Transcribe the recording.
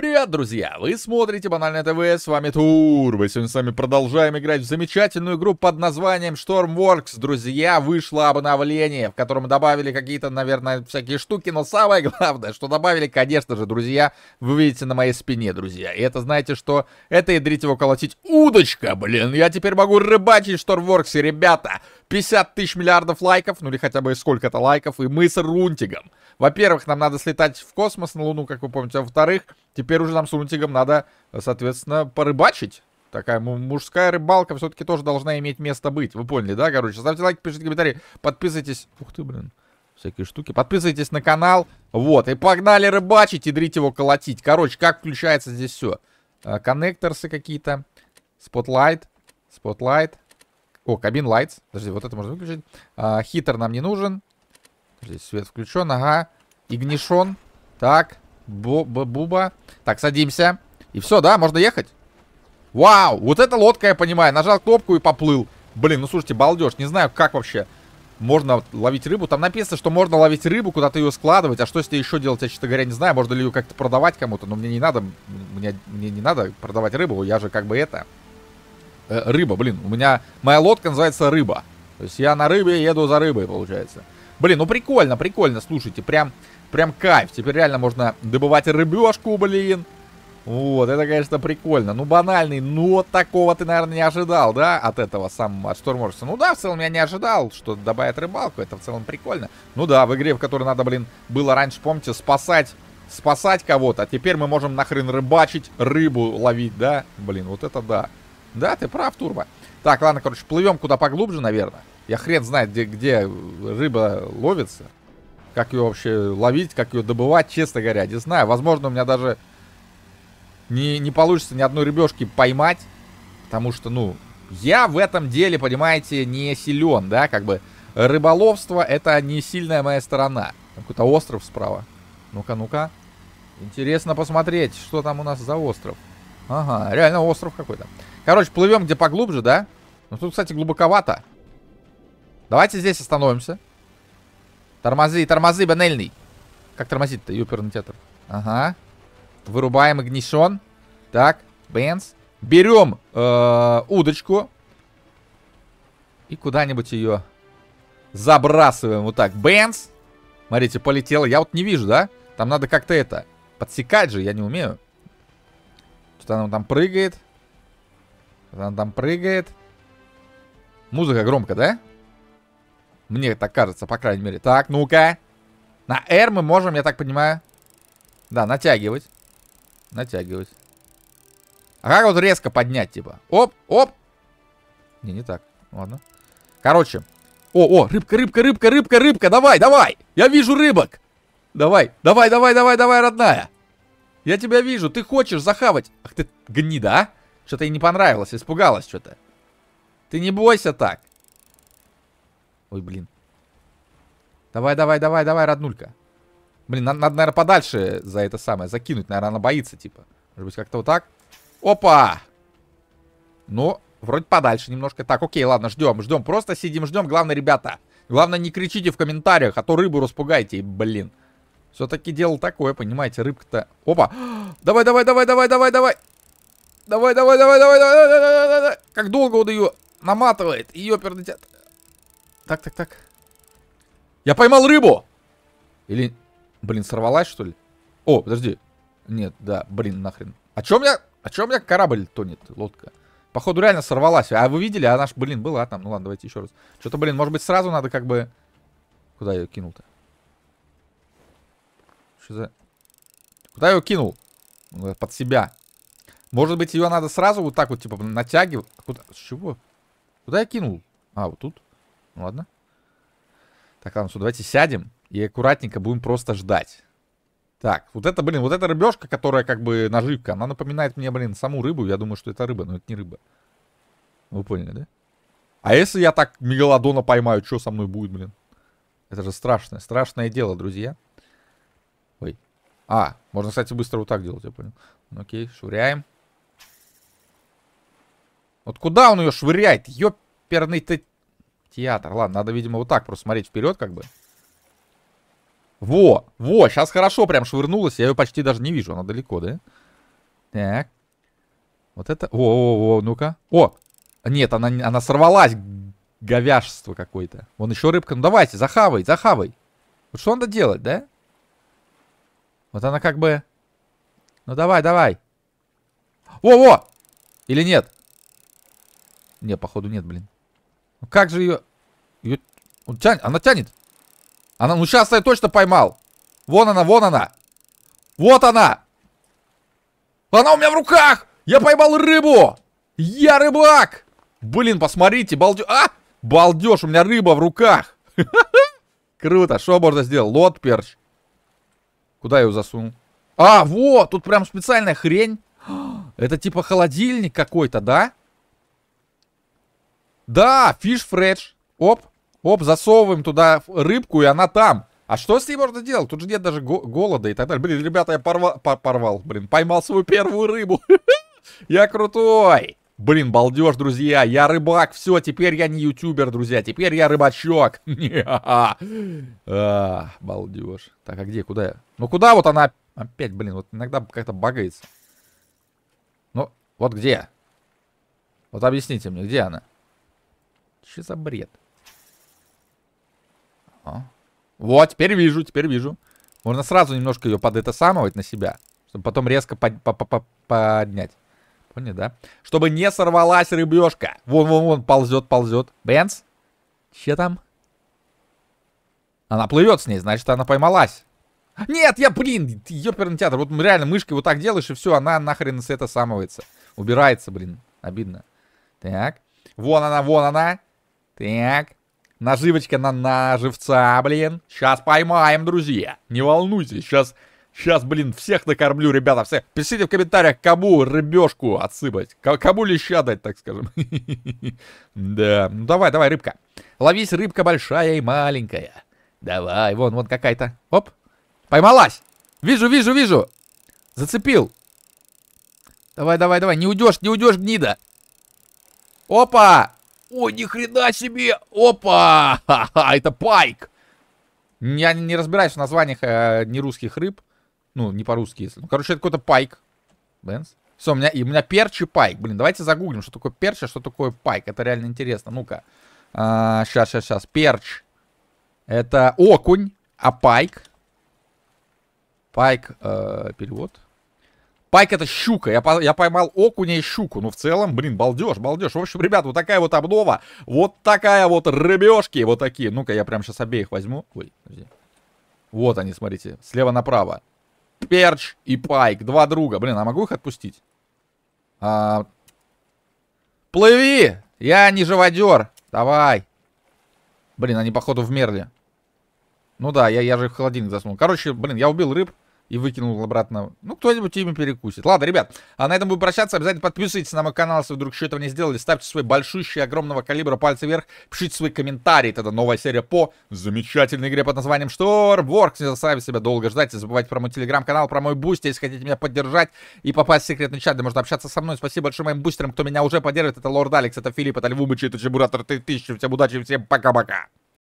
Привет, друзья! Вы смотрите Банальное ТВ, с вами Турбо. Сегодня с вами продолжаем играть в замечательную игру под названием Stormworks. Друзья, вышло обновление, в котором добавили какие-то, наверное, всякие штуки, но самое главное, что добавили, конечно же, друзья, вы видите на моей спине, друзья. И это, знаете что? Это, ядрить его колотить, удочка, блин! Я теперь могу рыбачить в Stormworks, ребята! 50 тысяч миллиардов лайков, ну или хотя бы сколько-то лайков, и мы с Рунтигом. Во-первых, нам надо слетать в космос, на Луну, как вы помните. А во-вторых, теперь уже нам с Рунтигом надо, соответственно, порыбачить. Такая мужская рыбалка все-таки тоже должна иметь место быть. Вы поняли, да, короче? Ставьте лайки, пишите комментарии, подписывайтесь. Ух ты, блин. Всякие штуки. Подписывайтесь на канал. Вот. И погнали рыбачить едрить его колотить. Короче, как включается здесь все? А, connectors ы какие-то. Spotlight. Spotlight. О, cabin lights. Подожди, вот это можно выключить. А, хитер нам не нужен. Здесь свет включен, ага. Игнишон. Так. Бу -бу Буба. Так, садимся. И все, да, можно ехать. Вау, вот эта лодка, я понимаю. Нажал кнопку и поплыл. Блин, ну слушайте, балдеж. Не знаю, как вообще можно ловить рыбу. Там написано, что можно ловить рыбу, куда-то ее складывать. А что если еще делать, я, честно говоря, не знаю. Можно ли ее как-то продавать кому-то. Но мне не надо, мне, мне не надо продавать рыбу. Я же как бы это... Э, рыба, блин. У меня... Моя лодка называется рыба. То есть я на рыбе еду за рыбой, получается. Блин, ну прикольно, прикольно, слушайте. Прям, прям кайф. Теперь реально можно добывать рыбешку, блин. Вот, это, конечно, прикольно. Ну, банальный, но такого ты, наверное, не ожидал, да, от этого самого, от Шторморса. Ну да, в целом я не ожидал, что добавят рыбалку, это в целом прикольно. Ну да, в игре, в которой надо, блин, было раньше, помните, спасать, спасать кого-то. А теперь мы можем нахрен рыбачить, рыбу ловить, да? Блин, вот это да. Да, ты прав, Турбо. Так, ладно, короче, плывем куда поглубже, наверное. Я хрен знает, где, где рыба ловится. Как ее вообще ловить, как ее добывать, честно говоря, не знаю. Возможно, у меня даже не, не получится ни одной рыбешки поймать. Потому что, ну, я в этом деле, понимаете, не силен, да, как бы. Рыболовство это не сильная моя сторона. Какой-то остров справа. Ну-ка, ну-ка. Интересно посмотреть, что там у нас за остров. Ага, реально остров какой-то. Короче, плывем где поглубже, да? Ну тут, кстати, глубоковато. Давайте здесь остановимся. Тормозы, тормозы, банельный. Как тормозить-то, юперный театр? Ага. Вырубаем игнишон. Так, бенз. Берем э, удочку. И куда-нибудь ее забрасываем. Вот так, бенз. Смотрите, полетело. Я вот не вижу, да? Там надо как-то это... Подсекать же, я не умею. Что-то оно там прыгает. Она там прыгает. Музыка громко, да? Мне так кажется, по крайней мере. Так, ну-ка. На R мы можем, я так понимаю. Да, натягивать. Натягивать. А как вот резко поднять, типа? Оп, оп. Не, не так. Ладно. Короче. О, о, рыбка, рыбка, рыбка, рыбка, рыбка. Давай, давай. Я вижу рыбок. Давай, давай, давай, давай, давай, родная. Я тебя вижу. Ты хочешь захавать. Ах ты гнида, а? Что-то ей не понравилось, испугалась что-то. Ты не бойся так. Ой, блин. Давай, давай, давай, давай, роднулька. Блин, надо, надо, наверное, подальше за это самое закинуть. Наверное, она боится, типа. Может быть, как-то вот так. Опа! Ну, вроде подальше немножко. Так, окей, ладно, ждем, ждем. Просто сидим, ждем. Главное, ребята, главное, не кричите в комментариях, а то рыбу распугайте, блин. Все-таки дело такое, понимаете, рыбка-то... Опа! Давай, давай, давай, давай, давай, давай! Давай, давай, давай, давай, давай, давай, давай, давай. давай! Как долго он ее наматывает. Ее пердят. Так, так, так. Я поймал рыбу! Или, блин, сорвалась, что ли? О, подожди. Нет, да, блин, нахрен. О чем я, о чем я корабль тонет, лодка? Походу реально сорвалась. А вы видели? Она ж, блин, была там. Ну ладно, давайте еще раз. Что-то, блин, может быть, сразу надо как бы... Куда я ее кинул-то? Что за... Куда я ее кинул? Ну, под себя. Может быть, ее надо сразу вот так вот, типа, натягивать. Куда? С чего? Куда я кинул? А, вот тут. Ну, ладно. Так, ладно, что, давайте сядем и аккуратненько будем просто ждать. Так, вот это, блин, вот эта рыбешка, которая как бы наживка, она напоминает мне, блин, саму рыбу. Я думаю, что это рыба, но это не рыба. Вы поняли, да? А если я так мегалодона поймаю, что со мной будет, блин? Это же страшное, страшное дело, друзья. Ой. А, можно, кстати, быстро вот так делать, я понял. Ну, окей, швыряем. Вот куда он ее швыряет? Ёперный ты театр. Ладно, надо, видимо, вот так просто смотреть вперед, как бы. Во, во, сейчас хорошо прям швырнулась. Я ее почти даже не вижу, она далеко, да? Так. Вот это... О-о-о, ну-ка. О! Нет, она, она сорвалась. Говяжество какое-то. Вон еще рыбка. Ну давайте, захавай, захавай. Вот что надо делать, да? Вот она как бы... Ну давай, давай. Во-во! Или нет? Не, походу нет, блин. Ну как же ее... ее... Он тянет... Она тянет. Она... Ну сейчас я точно поймал. Вон она, вон она. Вот она. Она у меня в руках. Я поймал рыбу. Я рыбак. Блин, посмотрите, балдеж. А! Балдеж, у меня рыба в руках. Круто. Что можно сделать? Лот перш. Куда я его засунул? А, вот, тут прям специальная хрень. Это типа холодильник какой-то, да? Да, фиш фреш. Оп, оп, засовываем туда рыбку, и она там. А что с ней можно делать? Тут же нет даже го голода и так далее. Блин, ребята, я порвал, порвал, блин, поймал свою первую рыбу. Я крутой. Блин, балдеж, друзья. Я рыбак. Все, теперь я не ютубер, друзья. Теперь я рыбачок. а, балдеж. Так, а где? Куда я? Ну, куда вот она? Опять, блин, вот иногда как-то багается. Ну, вот где? Вот объясните мне, где она? Что за бред? А? Вот, теперь вижу, теперь вижу. Можно сразу немножко ее под это самовать на себя, чтобы потом резко под, по -по -по поднять. Понял, да? Чтобы не сорвалась рыбешка. Вон, вон, вон, ползет, ползет. Бенс? Че там? Она плывет с ней, значит, она поймалась. Нет, я, блин, ёперный театр. Вот реально мышкой вот так делаешь, и все, она нахрен с это самовается. Убирается, блин. Обидно. Так. Вон она, вон она. Так. Наживочка на, на живца, блин. Сейчас поймаем, друзья. Не волнуйтесь, сейчас Сейчас, блин, всех накормлю, ребята, всех. Пишите в комментариях, кому рыбешку отсыпать. Кому леща дать, так скажем. Да, ну давай, давай, рыбка. Ловись, рыбка большая и маленькая. Давай, вон, вон какая-то. Оп, поймалась. Вижу, вижу, вижу. Зацепил. Давай, давай, давай, не уйдешь, не уйдешь, гнида. Опа! Ой, ни хрена себе! Опа! Ха-ха, это пайк! Я не разбираюсь в названиях э, нерусских рыб. Ну, не по-русски, если. Ну, короче, это какой-то пайк. Бенс. Все, у меня, и у меня перчи пайк. Блин, давайте загуглим, что такое перч, а что такое пайк. Это реально интересно. Ну-ка. А, сейчас, сейчас, сейчас. Перч. Это окунь, а пайк. Пайк, э, перевод. Пайк это щука. Я, я поймал окуня и щуку. Ну, в целом, блин, балдеж, балдеж. В общем, ребят, вот такая вот обнова. Вот такая вот рыбешки. Вот такие. Ну-ка, я прям сейчас обеих возьму. Ой, подожди. Вот они, смотрите. Слева направо. Perch и Pike. Два друга. Блин, а могу их отпустить? А... Плыви! Я не живодер. Давай. Блин, они, походу, вмерли. Ну да, я, я же в холодильник засунул. Короче, блин, я убил рыб и выкинул обратно. Ну, кто-нибудь ими перекусит. Ладно, ребят, а на этом будем прощаться. Обязательно подписывайтесь на мой канал, если вдруг еще этого не сделали. Ставьте свой большущий, огромного калибра пальцы вверх. Пишите свои комментарии. Это новая серия по замечательной игре под названием Stormworks. Не заставит себя долго ждать. Не забывайте про мой телеграм-канал, про мой Boosty, если хотите меня поддержать и попасть в секретный чат, где можно общаться со мной. Спасибо большое моим бустерам, кто меня уже поддерживает. Это Лорд Алекс, это Филипп, это Львубычи, это Чебуратор 3000. Всем удачи, всем пока-пока.